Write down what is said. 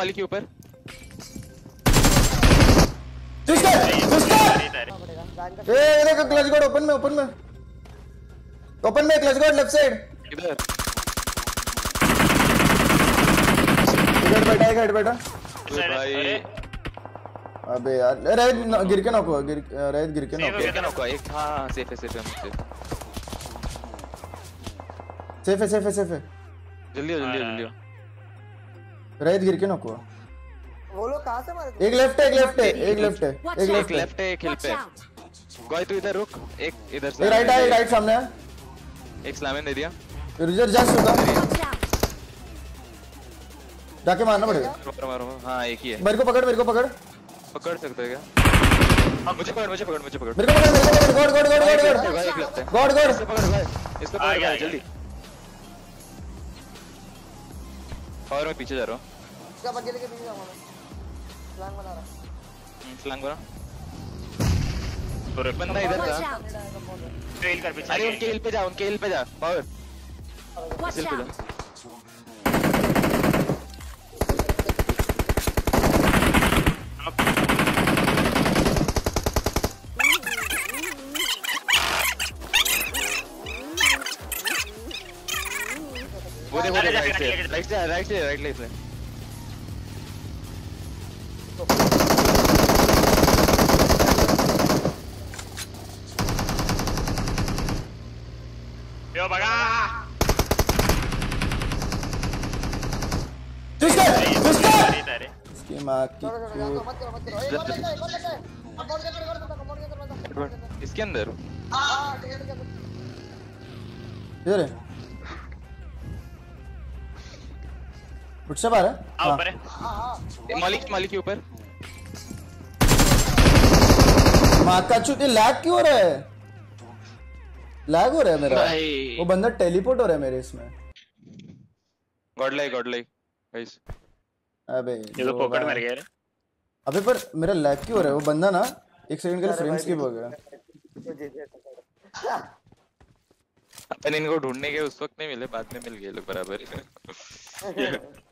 मालिक के ऊपर। इधर है। का देखो क्लच गार्ड ओपन में ओपन में। ओपन में क्लच गार्ड लेफ़्ट साइड इधर। हेड बैठा है हेड बैठा भाई। अबे यार रेड गिर के नॉक हुआ गिर रेड गिर के नॉक Safe एक है ना को एक हाँ हाँ सेफ़ है सेफ़ है मुझसे। सेफ़ है सेफ़ है सेफ़ है। जल्दी हो जल्दी हो जल्दी हो। रेड गिर के नॉक हुआ वो लोग कहाँ से मारे एक लेफ़्ट है एक लेफ़्ट है एक लेफ़्ट है। एक लेफ़्ट है लेफ़्ट है एक हिल पे! गोय तू इधर रुक एक इधर एक राइट है राइट सामने है। एक स्लैमन दे दिया। रिजर जस्ट होगा जाके मारना पड़ेगा। मारो मारो हाँ एक ही है। मेरे को पकड़ मेरे को पकड़। पकड़ सकते हैं क्या? मुझे पकड़ मुझे पकड़ मुझे पकड़। मेरे को पकड़ मेरे को पकड़। God god god god god. God god. इसको पकड़ गोय इसको पकड़। जल्दी। और मैं पीछे जा रहा हूँ। इसका बग्गे लेके पीछे जाऊँगा मैं। प्लान बना रहा। फ्लैंग बना। अरे बंदा इधर था ट्रेल कर पीछे। अरे उनके हिल पे जा उनके हिल पे जा। पावर हिल पे जा। वो देखो राइट से राइट से राइट से राइट ले से यो बगा सिस्टर सिस्टर इधर है इसकी माँ की छोड़ो छोड़ो जाओ मत फुटस्टेप आ रहा है हाँ। ऊपर है। मालिक मालिक के ऊपर। माँ का चुत लैग क्यों हो रहा है? लैग हो रहा है मेरा। वो बंदा टेलीपोर्ट हो रहा है मेरे इसमें। God like god like guys अबे ये तो पॉकेट मर गया रे अबे पर मेरा लैग क्यों हो रहा है? वो बंदा ना एक सेकंड के लिए फ्रेम स्किप हो गया। अपन इनको ढूँढने के उस वक्त नहीं मिले बाद में मिल गए लोग बराबर।